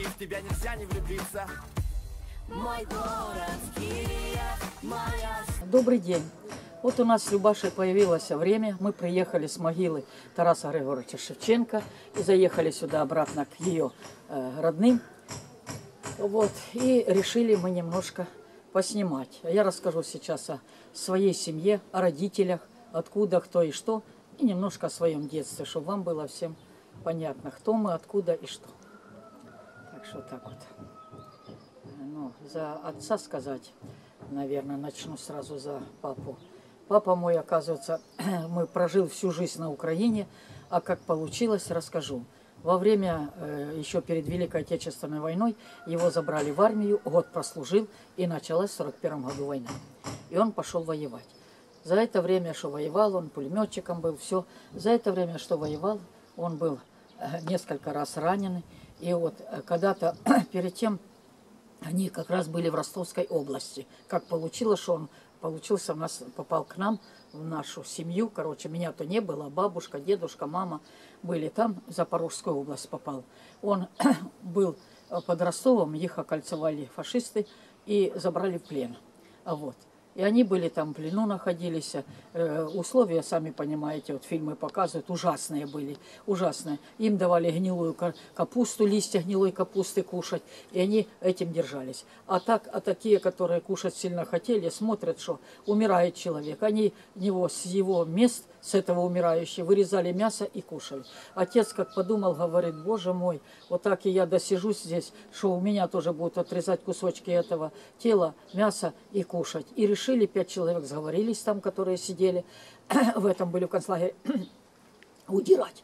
Девочки, в тебя нельзя не влюбиться. Мой город Киев, моя Добрый день. Вот у нас с Любашей появилось время. Мы приехали с могилы Тараса Григорьевича Шевченко и заехали сюда обратно к ее э, родным. Вот. И решили мы немножко поснимать. Я расскажу сейчас о своей семье, о родителях, откуда, кто и что, и немножко о своем детстве, чтобы вам было всем понятно, кто мы, откуда и что. Так что так вот. Ну, за отца сказать, наверное, начну сразу за папу. Папа мой, оказывается, мы прожил всю жизнь на Украине, а как получилось, расскажу. Во время, э, еще перед Великой Отечественной войной, его забрали в армию, год прослужил, и началась в 41 году война. И он пошел воевать. За это время, что воевал, он пулеметчиком был, все. За это время, что воевал, он был э, несколько раз раненый. И вот э, когда-то перед тем они как раз были в Ростовской области. Как получилось, что он получился, у нас попал к нам, в нашу семью. Короче, меня-то не было, бабушка, дедушка, мама были там, в Запорожскую область попал. Он был под Ростовом, их окольцевали фашисты и забрали в плен. А вот. И они были там в плену находились. Э, условия, сами понимаете, вот фильмы показывают, ужасные были, ужасные. Им давали гнилую капусту, листья гнилой капусты кушать, и они этим держались. А так, а такие, которые кушать сильно хотели, смотрят, что умирает человек. Они него с его мест с этого умирающего, вырезали мясо и кушали. Отец, как подумал, говорит, боже мой, вот так и я досижусь здесь, что у меня тоже будут отрезать кусочки этого тела, мяса и кушать. И решили, пять человек сговорились там, которые сидели, в этом были в концлагере, удирать.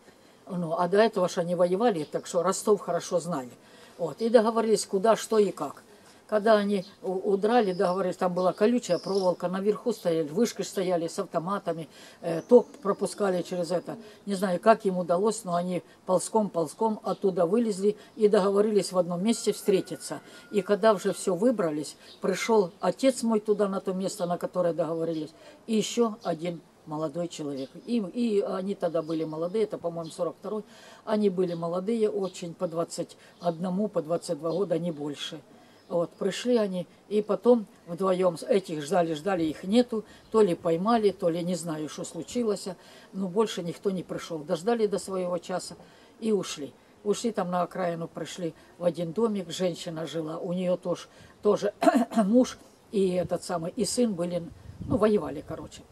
Ну, а до этого же они воевали, так что Ростов хорошо знали. Вот, и договорились, куда, что и как. Когда они удрали, договорились, там была колючая проволока, наверху стояли, вышки стояли с автоматами, э, ток пропускали через это. Не знаю, как им удалось, но они ползком-ползком оттуда вылезли и договорились в одном месте встретиться. И когда уже все выбрались, пришел отец мой туда, на то место, на которое договорились, и еще один молодой человек. И, и они тогда были молодые, это, по-моему, 42-й. Они были молодые очень, по 21, по 22 года, не больше. Вот, пришли они, и потом вдвоем этих ждали, ждали, их нету, то ли поймали, то ли не знаю, что случилось, но больше никто не пришел. Дождали до своего часа и ушли. Ушли там на окраину, пришли в один домик, женщина жила, у нее тоже, тоже муж и этот самый, и сын были, ну, воевали, короче.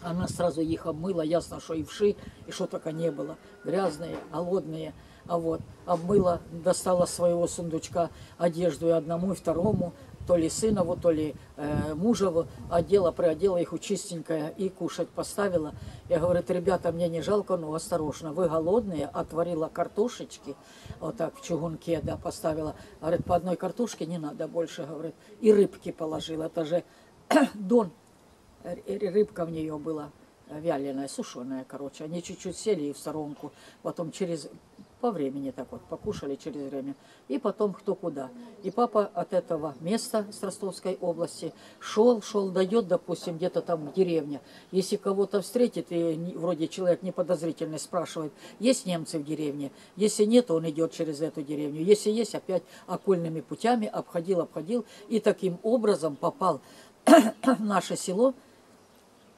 Она сразу их обмыла, ясно, что и вши, и что только не было, грязные, голодные вот, обмыла, достала своего сундучка одежду и одному, и второму, то ли сынову, то ли э, мужеву, одела, приодела их чистенькое и кушать поставила. Я говорю, ребята, мне не жалко, но осторожно, вы голодные, отварила картошечки, вот так в чугунке, да, поставила. Говорит, по одной картошке не надо больше, говорит, и рыбки положила, это же дон, рыбка в нее была вяленая, сушеная, короче. Они чуть-чуть сели и в сторонку, потом через по времени так вот, покушали через время. И потом кто куда. И папа от этого места с Ростовской области шел, шел, дойдет, допустим, где-то там в деревне. Если кого-то встретит, и вроде человек неподозрительный спрашивает, есть немцы в деревне? Если нет, он идет через эту деревню. Если есть, опять окольными путями обходил, обходил. И таким образом попал в наше село,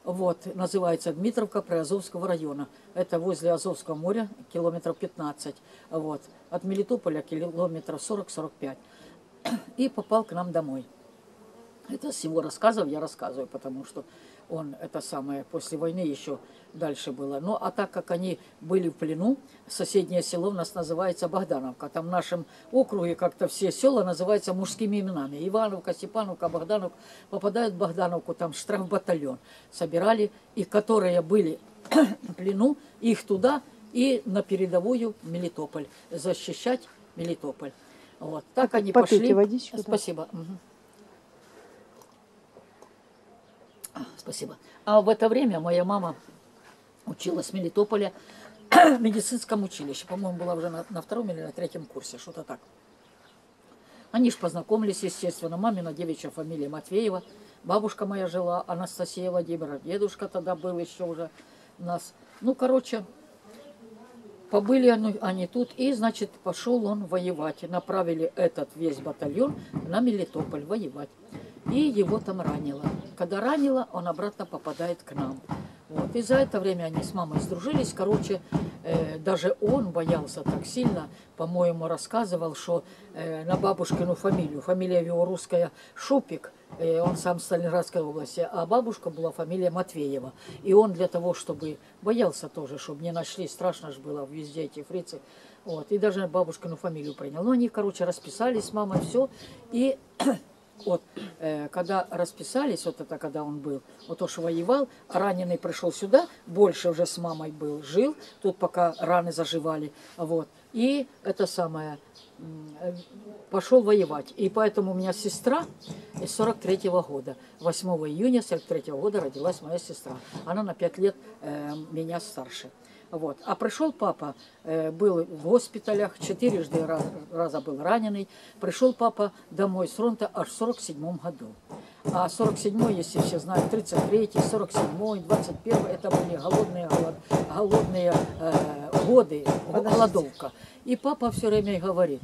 вот, называется Дмитровка Приазовского района. Это возле Азовского моря, километров 15. Вот, от Мелитополя километров 40-45. И попал к нам домой. Это с его рассказов я рассказываю, потому что он это самое после войны еще дальше было. Ну, а так как они были в плену, соседнее село у нас называется Богдановка. Там в нашем округе как-то все села называются мужскими именами. Ивановка, Степановка, Богдановка. Попадают в Богдановку, там штрафбатальон собирали, и которые были в плену, их туда и на передовую Мелитополь, защищать Мелитополь. Вот. Так они Попейте пошли. водичку, да. Спасибо. Угу. Спасибо. А в это время моя мама училась в Мелитополе в медицинском училище. По-моему, была уже на, на втором или на третьем курсе, что-то так. Они же познакомились, естественно. Мамина девичья фамилия Матвеева. Бабушка моя жила, Анастасия Владимировна. Дедушка тогда был еще уже у нас. Ну, короче, Побыли они, они тут, и, значит, пошел он воевать. Направили этот весь батальон на Мелитополь воевать. И его там ранило. Когда ранило, он обратно попадает к нам. Вот. И за это время они с мамой сдружились. Короче, э, даже он боялся так сильно, по-моему, рассказывал, что э, на бабушкину фамилию, фамилия его русская Шупик, э, он сам с Сталинградской области, а бабушка была фамилия Матвеева. И он для того, чтобы боялся тоже, чтобы не нашли, страшно же было везде эти фрицы. Вот. И даже бабушкину фамилию принял. Но они, короче, расписались с мамой, все. И вот, э, когда расписались, вот это когда он был, вот что воевал, а раненый пришел сюда, больше уже с мамой был, жил, тут пока раны заживали, вот. И это самое, пошел воевать. И поэтому у меня сестра из 43 -го года, 8 июня 43 -го года родилась моя сестра. Она на 5 лет э, меня старше. Вот. А пришел папа, э, был в госпиталях, четырежды раз- раза был раненый. Пришел папа домой с фронта аж в 47 году. А 47 если все знают, 33 47 21 это были голодные, голод- голодные э, годы, голодовка. И папа все время говорит,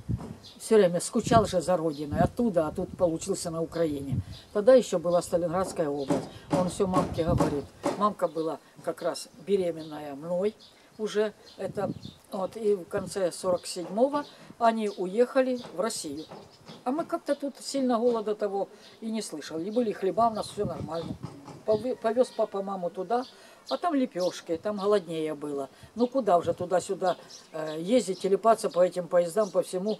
все время скучал же за родиной, оттуда, а тут получился на Украине. Тогда еще была Сталинградская область. Он все мамке говорит. Мамка была как раз беременная мной уже. Это вот, и в конце 47-го они уехали в Россию. А мы как-то тут сильно голода того и не слышали. И были хлеба, у нас все нормально. Пове- Повез папа маму туда, а там лепешки, там голоднее было. Ну куда уже туда-сюда э, ездить, телепаться по этим поездам, по всему,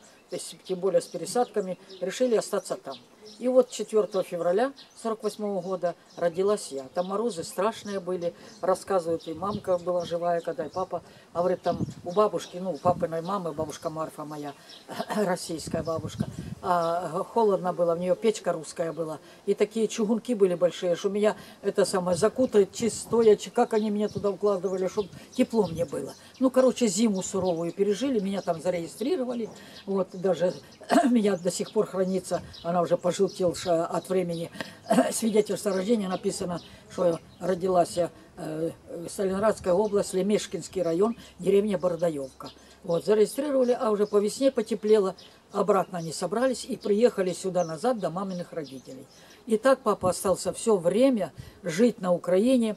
тем более с пересадками, решили остаться там. И вот 4 февраля 48 года родилась я. Там морозы страшные были, рассказывают, и мамка была живая, когда и папа. А говорит, там у бабушки, ну, у папиной мамы, бабушка Марфа моя, российская бабушка, а, холодно было, у нее печка русская была. И такие чугунки были большие, что меня это самое закутает чистое, как они меня туда укладывали, чтобы тепло мне было. Ну, короче, зиму суровую пережили, меня там зарегистрировали. Вот даже меня до сих пор хранится, она уже пожелтевшая от времени, свидетельство о рождении написано, что родилась э, Сталинградская область, Лемешкинский район, деревня Бородаевка. Вот, зарегистрировали, а уже по весне потеплело, обратно они собрались и приехали сюда назад до маминых родителей. И так папа остался все время жить на Украине,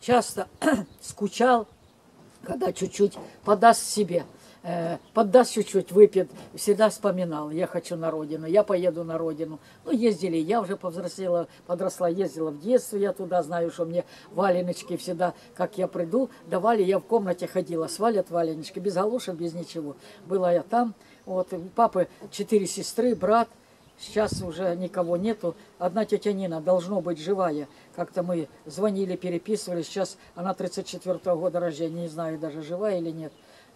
часто скучал, когда чуть-чуть подаст себе, э, поддаст чуть-чуть, выпьет, всегда вспоминал, я хочу на родину, я поеду на родину. Ну, ездили, я уже повзрослела, подросла, ездила в детстве, я туда знаю, что мне валеночки всегда, как я приду, давали, я в комнате ходила, свалят валеночки, без галошек, без ничего. Была я там, вот, папы четыре сестры, брат, Сейчас уже никого нету. Одна тетя Нина должно быть живая. Как-то мы звонили, переписывались. Сейчас она 34 года рождения. Не знаю, даже живая или нет.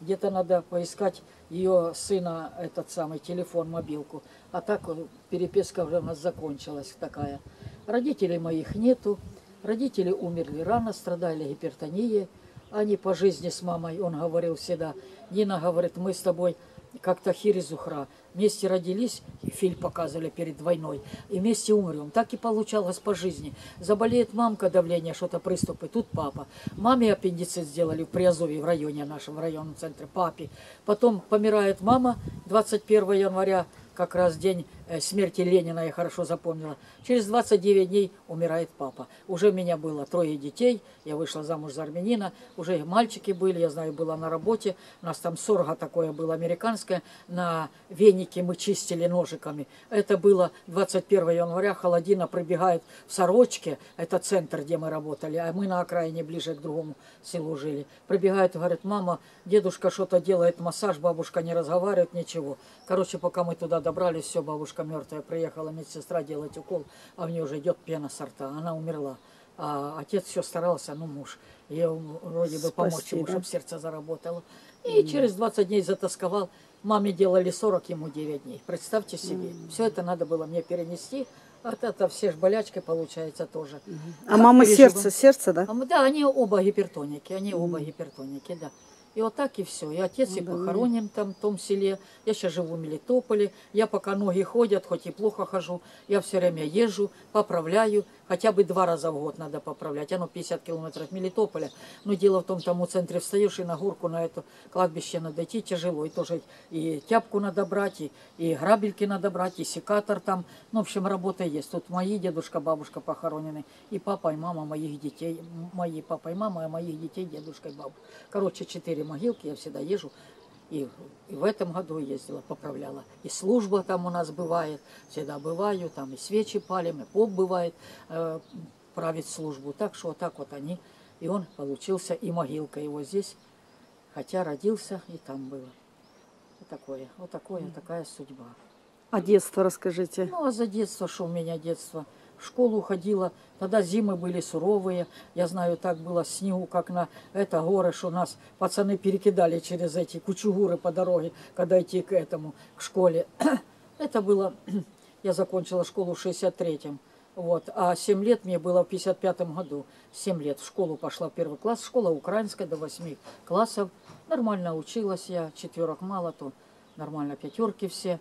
Где-то надо поискать ее сына, этот самый телефон, мобилку. А так переписка уже у нас закончилась такая. Родителей моих нету. Родители умерли рано, страдали гипертонией. Они по жизни с мамой, он говорил всегда. Нина говорит, мы с тобой как Тахир и Зухра. Вместе родились, фильм показывали перед войной, и вместе умрем. Так и получалось по жизни. Заболеет мамка, давление, что-то приступы, тут папа. Маме аппендицит сделали в Приазове, в районе нашем, в районном центре, папе. Потом помирает мама 21 января, как раз день смерти Ленина, я хорошо запомнила. Через 29 дней умирает папа. Уже у меня было трое детей, я вышла замуж за армянина, уже мальчики были, я знаю, была на работе. У нас там сорга такое было американское, на венике мы чистили ножиками. Это было 21 января, холодина прибегает в Сорочке, это центр, где мы работали, а мы на окраине ближе к другому селу жили. Прибегает и говорит, мама, дедушка что-то делает, массаж, бабушка не разговаривает, ничего. Короче, пока мы туда добрались, все, бабушка мертвая, приехала медсестра делать укол, а в нее уже идет пена со рта, она умерла. А отец все старался, ну муж, я вроде бы помочь Спасти, ему, чтобы сердце заработало. И через 20 дней затасковал. Маме делали 40, ему 9 дней. Представьте себе. Все это надо было мне перенести. Вот это все ж болячки получается тоже. А Как мама переживала? сердце, сердце, да? А да, они оба гипертоники, они оба гипертоники, да. И вот так и все. И отец и Ну да. похоронен там в том селе. Я сейчас живу в Мелитополе. Я пока ноги ходят, хоть и плохо хожу, я все время езжу, поправляю. Хотя бы два раза в год надо поправлять. Оно 50 километров Мелитополя. Но дело в том, там у центре встаешь и на горку на это кладбище надо идти тяжело. И тоже и тяпку надо брать, и, и грабельки надо брать, и секатор там. Ну, в общем, работа есть. Тут мои дедушка, бабушка похоронены, и папа, и мама моих детей. Мои папа и мама, а моих детей дедушка и бабушка. Короче, четыре могилки, я всегда езжу. И, и в этом году ездила, поправляла. И служба там у нас бывает, всегда бываю, там и свечи палим, и поп бывает э, править службу. Так что вот так вот они, и он получился, и могилка его здесь, хотя родился и там было. Вот такое, вот такое, такая судьба. А детство расскажите. Ну, а за детство, что у меня детство? В школу ходила, тогда зимы были суровые. Я знаю, так было снегу, как на это горы, что нас пацаны перекидали через эти кучугуры по дороге, когда идти к этому, к школе. Это было, я закончила школу в 63-м. Вот. А 7 лет мне было в 55 году. 7 лет в школу пошла в первый класс. Школа украинская до 8 классов. Нормально училась я. Четверок мало, то нормально пятерки все.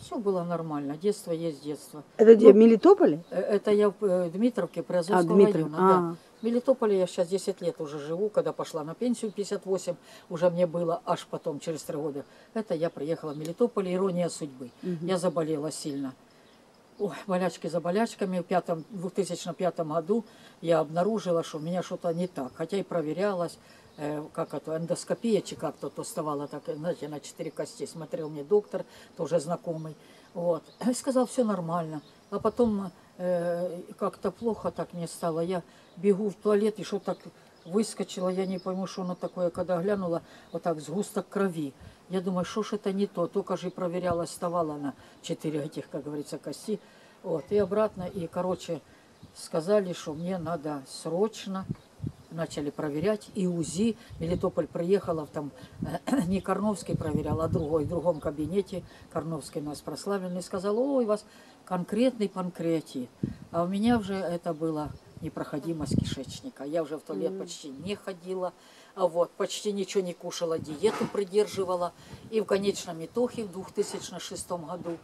Все было нормально. Детство есть детство. Это где, в Ну, Мелитополе? Э, Это я в э, Дмитровке, Приазовского А, Дмитров. района. А. Да. В Мелитополе я сейчас 10 лет уже живу, когда пошла на пенсию 58, уже мне было аж потом, через три года. Это я приехала в Мелитополь, ирония судьбы. Я заболела сильно. Ой, болячки за болячками. В пятом, 2005 году я обнаружила, что у меня что-то не так. Хотя и проверялась, как это, эндоскопия, чи как то вставала так, знаете, на четыре кости. Смотрел мне доктор, тоже знакомый. Вот. И сказал, все нормально. А потом э, как-то плохо так мне стало. Я бегу в туалет, и что так выскочила, я не пойму, что оно такое. Когда глянула, вот так сгусток крови. Я думаю, что ж это не то. Только же и проверялась, вставала на четыре этих, как говорится, кости. Вот. И обратно, и, короче, сказали, что мне надо срочно начали проверять и УЗИ. Мелитополь приехала, там не Карновский проверял, а другой, в другом кабинете. Карновский нас прославленный сказал, ой, у вас конкретный панкреатит. А у меня уже это было непроходимость кишечника. Я уже в туалет почти не ходила, а вот, почти ничего не кушала, диету придерживала. И в конечном итоге в 2006 году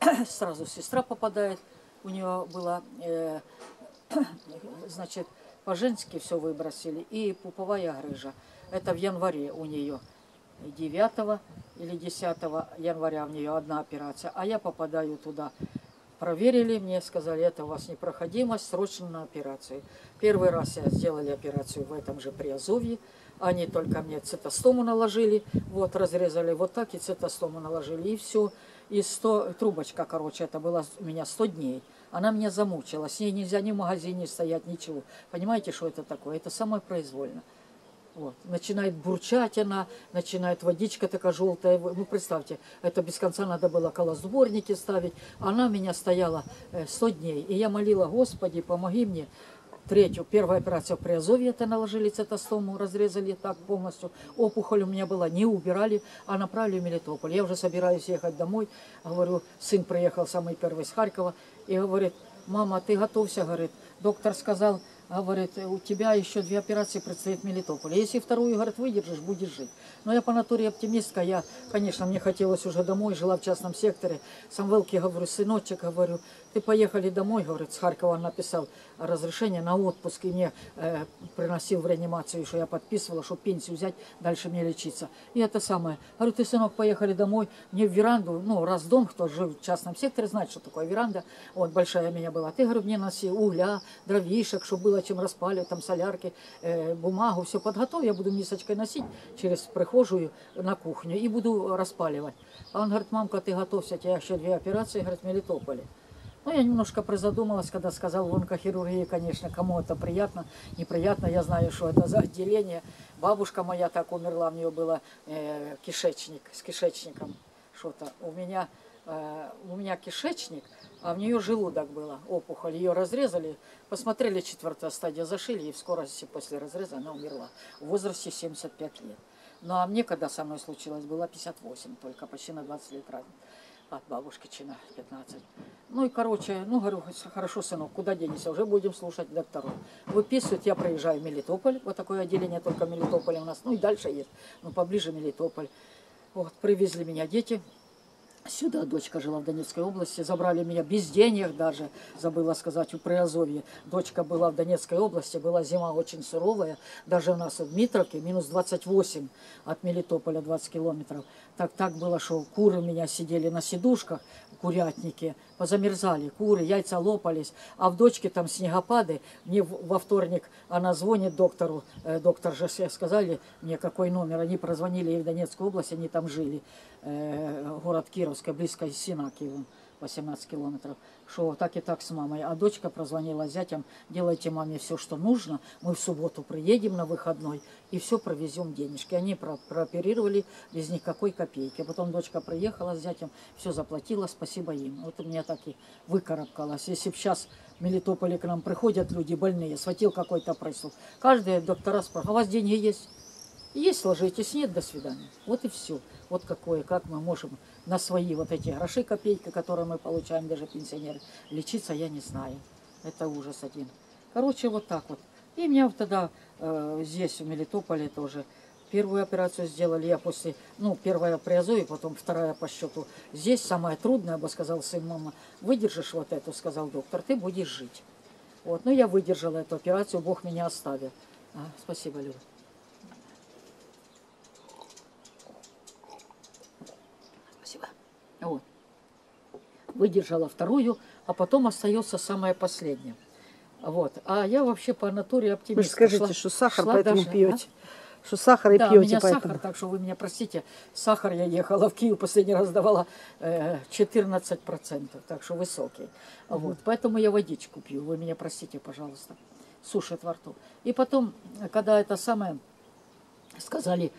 сразу сестра попадает, у нее была, э, значит, по-женски все выбросили, и пуповая грыжа. Это в январе у нее 9 или 10 января у нее одна операция, а я попадаю туда. Проверили, мне сказали, это у вас непроходимость, срочно на операцию. Первый раз я сделали операцию в этом же Приазовье. Они только мне цитостому наложили, вот разрезали вот так и цитостому наложили, и все. И 100, трубочка, короче, это было у меня 100 дней. Она меня замучила, с ней нельзя ни в магазине стоять, ничего. Понимаете, что это такое? Это самое произвольно. Вот. Начинает бурчать она, начинает водичка такая желтая. Ну, представьте, это без конца надо было колосборники ставить. Она меня стояла э, 100 дней. И я молила, Господи, помоги мне. Третью, первая операция в Приазовье, это наложили цитостому, разрезали так полностью. Опухоль у меня была, не убирали, а направили в Мелитополь. Я уже собираюсь ехать домой. Говорю, сын приехал самый первый из Харькова. И говорит, мама, ты готовься, говорит. Доктор сказал, говорит, у тебя еще две операции предстоит в Мелитополе. Если вторую, говорит, выдержишь, будешь жить. Но я по натуре оптимистка, я, конечно, мне хотелось уже домой, жила в частном секторе. Самвелке говорю, сыночек, говорю, ты поехали домой, говорит, с Харькова написал разрешение на отпуск, и мне э, приносил в реанимацию, что я подписывала, чтобы пенсию взять, дальше мне лечиться. И это самое. Говорю, ты, сынок, поехали домой, мне в веранду, ну, раз дом, кто жил в частном секторе, знает, что такое веранда, вот, большая у меня была. Ты, говорю, мне носи угля, дровишек, чтобы было чем распаливать, там, солярки, э, бумагу, все подготовь, я буду мисочкой носить через прихожую на кухню и буду распаливать. А он говорит, мамка, ты готовься, тебя еще две операции, говорит, в Мелитополе. Ну, я немножко призадумалась, когда сказал в онкохирургии, конечно, кому это приятно, неприятно. Я знаю, что это за отделение. Бабушка моя так умерла, у нее было э, кишечник, с кишечником что-то. У меня, э, у меня кишечник, а в нее желудок было, опухоль. Ее разрезали, посмотрели, четвертая стадия, зашили, и в скорости после разреза она умерла в возрасте 75 лет. Ну, а мне, когда со мной случилось, было 58 только, почти на 20 лет разница от бабушки чина 15. Ну и, короче, ну, говорю, хорошо, сынок, куда денешься, уже будем слушать докторов. Выписывают, я проезжаю в Мелитополь, вот такое отделение только в Мелитополе у нас, ну и дальше есть, ну, поближе Мелитополь. Вот, привезли меня дети, Сюда дочка жила в Донецкой области, забрали меня без денег даже, забыла сказать, у Приазовья. Дочка была в Донецкой области, была зима очень суровая, даже у нас в Дмитровке минус 28 от Мелитополя 20 километров. Так так было, что куры у меня сидели на сидушках, курятники, позамерзали, куры, яйца лопались, а в дочке там снегопады. Мне во вторник она звонит доктору, э, доктор же сказали мне, какой номер. Они прозвонили ей в Донецкую область, они там жили, э, город Кировская, близко из Сина, Киеву, 18 километров. Что так и так с мамой. А дочка прозвонила зятям, делайте маме все, что нужно. Мы в субботу приедем на выходной и все провезем денежки. Они про- прооперировали без никакой копейки. Потом дочка приехала с зятем, все заплатила, спасибо им. Вот у меня так и выкарабкалась. Если бы сейчас в Мелитополе к нам приходят люди больные, схватил какой-то приступ. Каждый доктора спрашивает, а у вас деньги есть? Есть, ложитесь, нет, до свидания. Вот и все. Вот какое, как мы можем на свои вот эти гроши, копейки, которые мы получаем, даже пенсионеры, лечиться, я не знаю. Это ужас один. Короче, вот так вот. И меня вот тогда э, здесь, в Мелитополе, тоже первую операцию сделали. Я после, ну, первая при Азове, потом вторая по счету. Здесь самое трудное, бы сказал сын, мама, выдержишь вот эту, сказал доктор, ты будешь жить. Вот, ну, я выдержала эту операцию, Бог меня оставил. А, спасибо, Люда. Выдержала вторую, а потом остается самая последняя. Вот. А я вообще по натуре Вы оптимист. же скажите, что сахар шла поэтому даже, а? пьете. Что сахар и Да, у пьете меня поэтому. сахар, так что вы меня простите. Сахар я ехала в Киев, последний раз давала э, 14%, так что высокий. Вот, поэтому я водичку пью, вы меня простите, пожалуйста. Сушит во рту. И потом, когда это самое, сказали,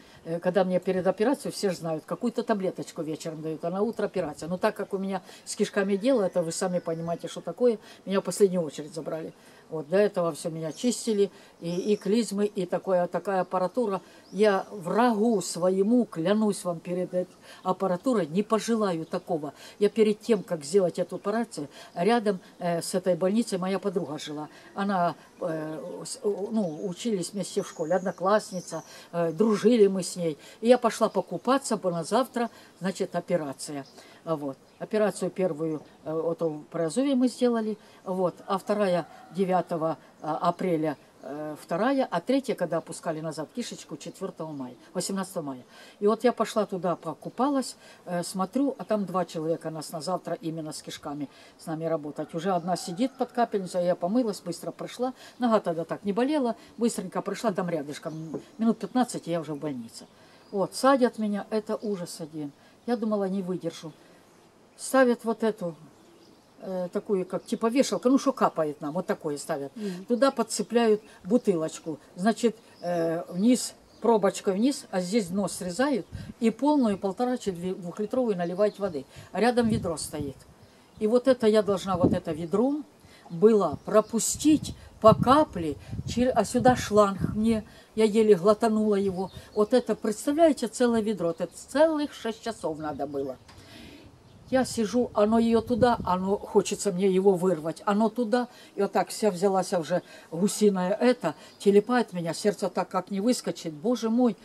когда мне перед операцией, все же знают, какую-то таблеточку вечером дают, а на утро операция. Но так как у меня с кишками дело, это вы сами понимаете, что такое, меня в последнюю очередь забрали. Вот, до этого все меня чистили, и, и клизмы, и такое, такая аппаратура. Я врагу своему, клянусь вам перед этой аппаратурой, не пожелаю такого. Я перед тем, как сделать эту операцию, рядом э, с этой больницей моя подруга жила. Она, э, ну, учились вместе в школе, одноклассница, э, дружили мы с ней. И я пошла покупаться, бо на завтра, значит, операция. А Вот. Операцию первую э, вот в мы сделали, вот. а вторая 9 а, апреля э, вторая, а третья, когда опускали назад кишечку, 4 мая, 18 мая. И вот я пошла туда, покупалась, э, смотрю, а там два человека нас на завтра именно с кишками с нами работать. Уже одна сидит под капельницей, я помылась, быстро прошла. Нога тогда так не болела, быстренько пришла там рядышком. Минут 15, и я уже в больнице. Вот, садят меня, это ужас один. Я думала, не выдержу. Ставят вот эту э, такую, как типа вешалка, ну что капает нам, вот такое ставят. Туда подцепляют бутылочку, значит, э, вниз, пробочкой вниз, а здесь дно срезают и полную полтора двухлитровую наливать воды. А рядом ведро стоит. И вот это я должна, вот это ведро было пропустить по капле, а сюда шланг мне, я еле глотанула его. Вот это, представляете, целое ведро, это целых шесть часов надо было. Я сижу, оно ее туда, оно хочется мне его вырвать, оно туда, и вот так вся взялась уже гусиная это, телепает меня, сердце так как не выскочит, боже мой.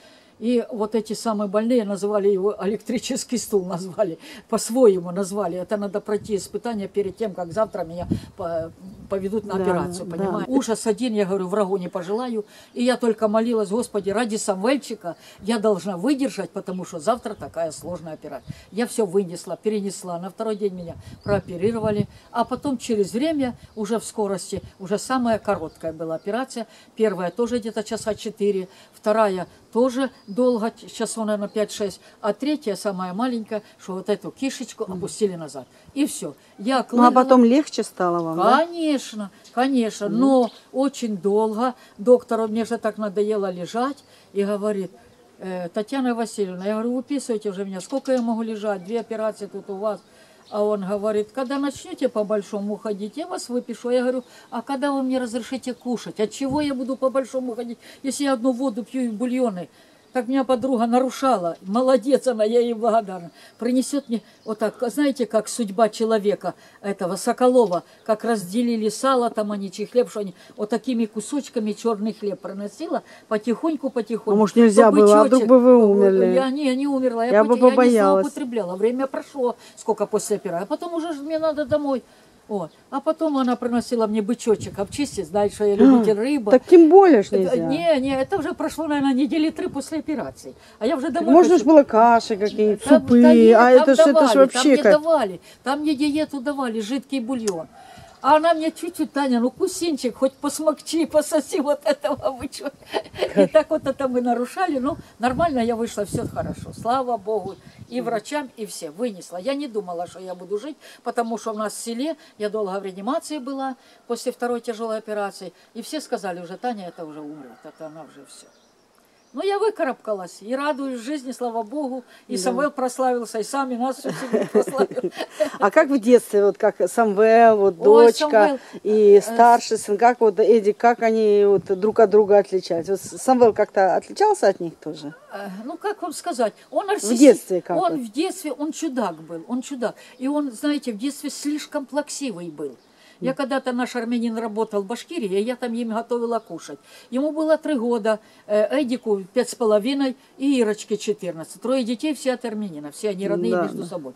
И вот эти самые больные называли его электрический стул, назвали, по-своему назвали. Это надо пройти испытание перед тем, как завтра меня по- поведут на Да, операцию, да. понимаете? Ужас один, я говорю, врагу не пожелаю. И я только молилась, Господи, ради Самвельчика я должна выдержать, потому что завтра такая сложная операция. Я все вынесла, перенесла. На второй день меня прооперировали. А потом через время, уже в скорости, уже самая короткая была операция. Первая тоже где-то часа 4, вторая тоже долго, часов, наверное, 5-6, а третья, самая маленькая, что вот эту кишечку опустили назад. И все. Я Ну а потом легче стало вам, да? Конечно, конечно, но очень долго. Доктору мне же так надоело лежать и говорит, «Э, Татьяна Васильевна, я говорю, выписывайте уже меня, сколько я могу лежать, две операции тут у вас. А он говорит, когда начнете по-большому ходить, я вас выпишу. Я говорю, а когда вы мне разрешите кушать? От чего я буду по-большому ходить, если я одну воду пью и бульоны? Так меня подруга нарушала. Молодец она, я ей благодарна. Принесет мне вот так, знаете, как судьба человека, этого Соколова, как разделили сало, там они, чи хлеб, что они вот такими кусочками черный хлеб проносила, потихоньку, потихоньку. А может, нельзя То было? А вдруг бы вы умерли? Я не, не умерла. Я бы пот- я не побоялась. злоупотребляла. Время прошло, сколько после операции. А потом уже мне надо домой. Вот. А потом она приносила мне бычочек обчистить, знает, что я любитель рыбы. Так тем более ж Это- нельзя. не, не, это уже прошло, наверное, недели три после операции. А я уже домой можно ж хочу. было каши какие-то, Там- супы, да нет, а это ж, это ж давали, вообще Там не как... давали, там мне диету давали, жидкий бульон. А она мне чуть-чуть, Таня, ну кусинчик, хоть посмокчи, пососи вот этого вычет. И так вот это мы нарушали. Ну, нормально я вышла, все хорошо. Слава Богу. И врачам, и все. Вынесла. Я не думала, что я буду жить, потому что у нас в селе, я долго в реанимации была после второй тяжелой операции. И все сказали уже, Таня, это уже умрет, это она уже все. Ну, я выкарабкалась и радуюсь жизни, слава Богу. И Самвел прославился, и сам, и нас всю семью прославил. А как в детстве, вот как Самвел, вот дочка и старший сын, как вот Эдик, как они вот друг от друга отличаются? Вот Самвел как-то отличался от них тоже? Э, Ну, как вам сказать? Он нарциссист. детстве как Он в детстве, он чудак был, он чудак. И он, знаете, в детстве слишком плаксивый был. Я когда-то наш армянин работал в Башкирии, я там им готовила кушать. Ему было три года, э, Эдику пять с половиной и Ирочке 14. Трое детей, все от армянина, все они родные Да, между да. собой.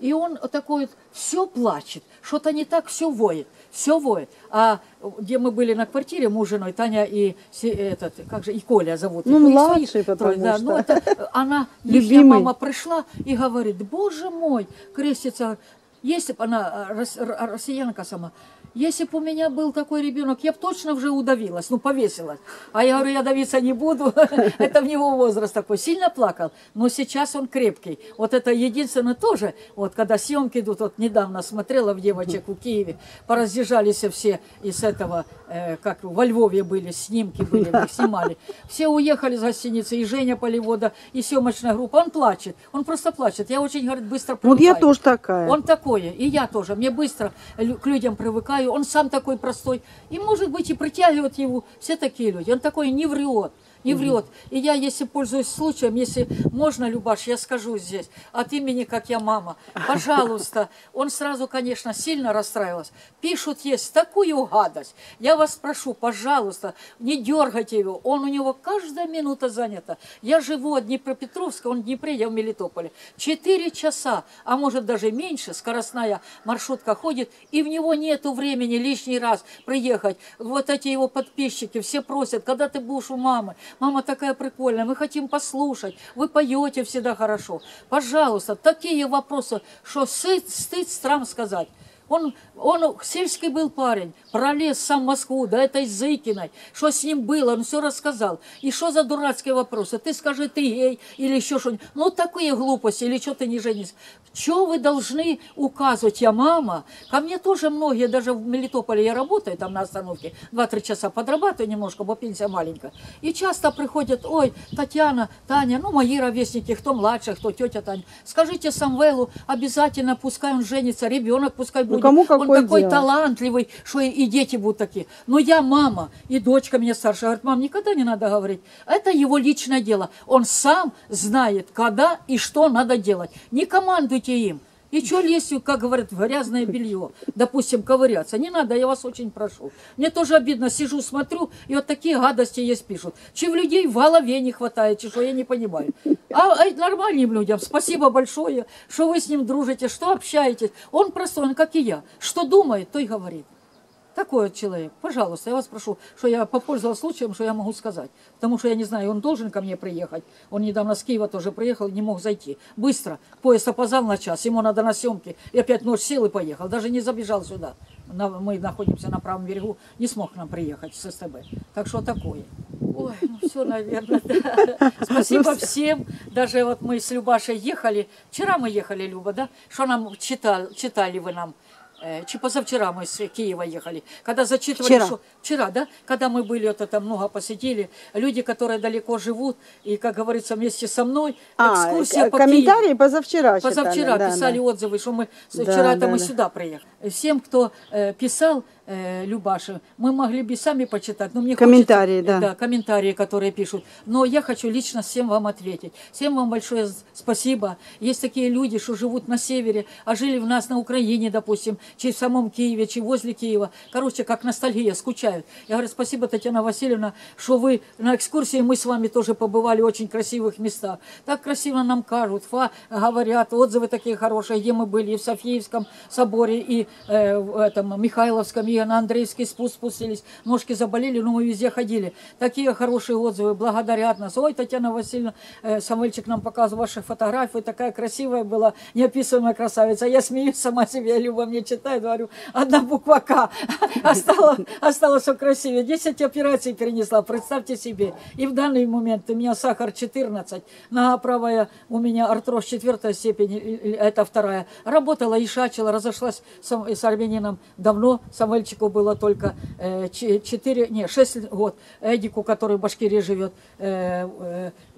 И он такой вот, все плачет, что-то не так, все воет, все воет. А где мы были на квартире, муж женой, Таня и се- этот, как же, и Коля зовут. Ну, младший, своих потому трое, да, что. ну, это, э, она, Любимый. мама пришла и говорит, боже мой, крестится, если бы она, э, р- россиянка сама, если бы у меня был такой ребенок, я бы точно уже удавилась, ну, повесилась. А я говорю, я давиться не буду, это в него возраст такой. Сильно плакал, но сейчас он крепкий. Вот это единственное тоже, вот когда съемки идут, вот недавно смотрела в девочек в Киеве, поразъезжались все из этого, э, как во Львове были, снимки были, их снимали. Все уехали с гостиницы, и Женя Поливода, и съемочная группа. Он плачет, он просто плачет. Я очень, говорит, быстро Вот я привыкаю. тоже такая. Он такое, и я тоже. Мне быстро к людям привыкаю. Он сам такой простой. И, может быть, и притягивают его все такие люди. Он такой не врет. Не врет. И я, если пользуюсь случаем, если можно, Любаш, я скажу здесь, от имени, как я мама, пожалуйста, он сразу, конечно, сильно расстраивался. Пишут есть такую гадость. Я вас прошу, пожалуйста, не дергайте его. Он у него каждая минута занята. Я живу от Днепропетровска, он в Днепре, я в Мелитополе. Четыре часа, а может даже меньше, скоростная маршрутка ходит, и в него нету времени лишний раз приехать. Вот эти его подписчики все просят, когда ты будешь у мамы. Мама такая прикольная, мы хотим послушать. Вы поете всегда хорошо. Пожалуйста, такие вопросы, что стыд, стыд страм сказать. Он, он сельский был парень, пролез сам в Москву, до этой Зыкиной. Что с ним было, он все рассказал. И что за дурацкие вопросы? Ты скажи, ты гей или еще что-нибудь. Ну, такие глупости, или что ты не женись. Что вы должны указывать? Я мама. Ко мне тоже многие, даже в Мелитополе я работаю, там на остановке, 2-3 часа подрабатываю немножко, бо пенсия маленькая. И часто приходят, ой, Татьяна, Таня, ну, мои ровесники, кто младше, кто тетя Таня. Скажите Самвелу, обязательно, пускай он женится, ребенок пускай будет. Кому он какое такой дело? талантливый, что и, дети будут такие. Но я мама, и дочка меня старшая, говорит, мам, никогда не надо говорить. Это его личное дело. Он сам знает, когда и что надо делать. Не командуйте им. И что лезть, как говорят, в грязное белье, допустим, ковыряться. Не надо, я вас очень прошу. Мне тоже обидно, сижу, смотрю, и вот такие гадости есть пишут. Че в людей в голове не хватает, что я не понимаю. А, а нормальным людям спасибо большое, что вы с ним дружите, что общаетесь. Он простой, он как и я. Что думает, то и говорит. Такой вот человек. Пожалуйста, я вас прошу, что я попользовалась случаем, что я могу сказать. Потому что я не знаю, он должен ко мне приехать. Он недавно с Киева тоже приехал, не мог зайти. Быстро. Поезд опоздал на час, ему надо на съемки. И опять ночь сел и поехал. Даже не забежал сюда. На- мы находимся на правом берегу. Не смог к нам приехать с СТБ. Так что такое. Ой, ну все, наверное, да. Спасибо всем. Даже вот мы с Любашей ехали. Вчера мы ехали, Люба, да? Что нам читал, читали вы нам? Э, Чи позавчера мы с Киева ехали, когда зачитывали, Вчера. что вчера, да, когда мы были это много посетили, люди, которые далеко живут и, как говорится, вместе со мной А, экскурсия к- по комментарии Киеву. позавчера Позавчера да, писали да. отзывы, что мы Да, вчера-то да, мы да. сюда приехали. Всем, кто э, писал, э, Любаши. Мы могли бы сами почитать, но мне Комментарии, хочется, да. да, комментарии, которые пишут. Но я хочу лично всем вам ответить. Всем вам большое спасибо. Есть такие люди, что живут на севере, а жили в нас на Украине, допустим, чи в самом Киеве, чи возле Киева. Короче, как ностальгия, скучают. Я говорю, спасибо, Татьяна Васильевна, что вы на экскурсии, мы с вами тоже побывали в очень красивых местах. Так красиво нам кажут, фа, говорят, отзывы такие хорошие, где мы были, и в Софиевском соборе, и э, в этом Михайловском, и на Андреевский спуск спустились. Ножки заболели, но мы везде ходили. Такие хорошие отзывы, благодарят нас. Ой, Татьяна Васильевна, э, Самвельчик нам показывал ваши фотографии, такая красивая была, неописуемая красавица. Я смеюсь сама себе, Люба мне читает, говорю, одна буква К, осталось, осталось все красивее. 10 операций перенесла, представьте себе. И в данный момент у меня сахар 14, нога правая у меня артроз 4 степени, это вторая. Работала и шачила, разошлась с, с армянином давно. Самвельчику было только 4, не, 6 год. Эдику, который в Башкирии живет, э,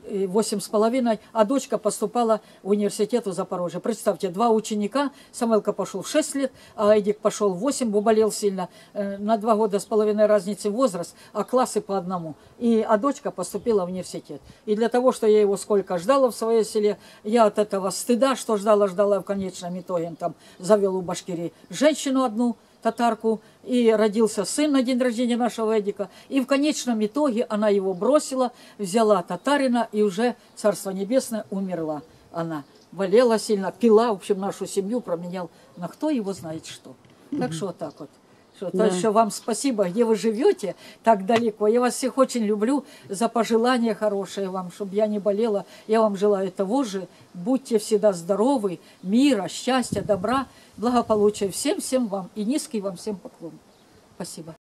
э, восемь с половиной, а дочка поступала в университет в Запорожье. Представьте, два ученика, Самелка пошел в 6 лет, а Эдик пошел в 8, болел сильно, э, на два года с половиной разницы возраст, а классы по одному. И, а дочка поступила в университет. И для того, что я его сколько ждала в своей селе, я от этого стыда, что ждала, ждала, в конечном итоге там завел у Башкирии женщину одну, татарку, и родился сын на день рождения нашего Эдика. И в конечном итоге она его бросила, взяла татарина, и уже, Царство Небесное, умерла она. Болела сильно, пила, в общем, нашу семью променял на кто его знает что. Так что вот так вот. Что, Да. что вам спасибо, где вы живете так далеко. Я вас всех очень люблю за пожелания хорошие вам, чтобы я не болела. Я вам желаю того же. Будьте всегда здоровы, мира, счастья, добра, благополучия всем-всем вам. И низкий вам всем поклон. Спасибо.